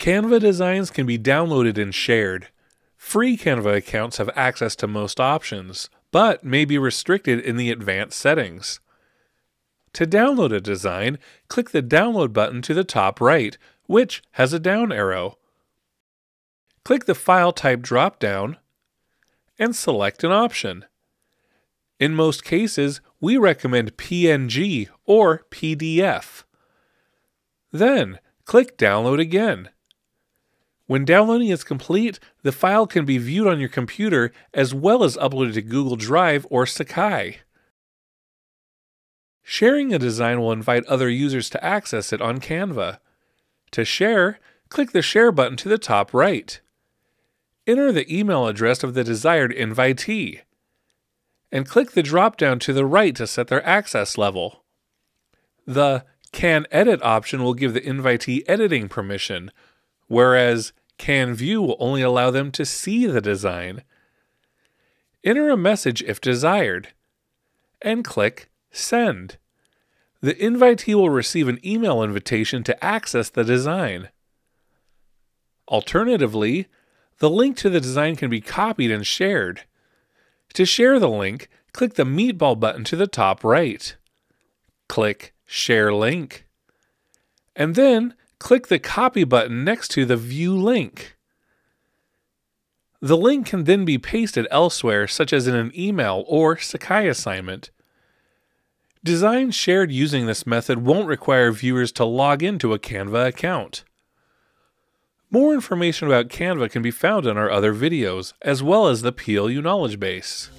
Canva designs can be downloaded and shared. Free Canva accounts have access to most options, but may be restricted in the advanced settings. To download a design, click the Download button to the top right, which has a down arrow. Click the File Type drop-down and select an option. In most cases, we recommend PNG or PDF. Then, click Download again. When downloading is complete, the file can be viewed on your computer as well as uploaded to Google Drive or Sakai. Sharing a design will invite other users to access it on Canva. To share, click the Share button to the top right. Enter the email address of the desired invitee and click the drop down to the right to set their access level. The Can Edit option will give the invitee editing permission, whereas Can View will only allow them to see the design. Enter a message if desired, and click Send. The invitee will receive an email invitation to access the design. Alternatively, the link to the design can be copied and shared. To share the link, click the meatball button to the top right. Click Share Link. And then click the copy button next to the View Link. The link can then be pasted elsewhere, such as in an email or Sakai assignment. Designs shared using this method won't require viewers to log into a Canva account. More information about Canva can be found in our other videos, as well as the PLU knowledge base.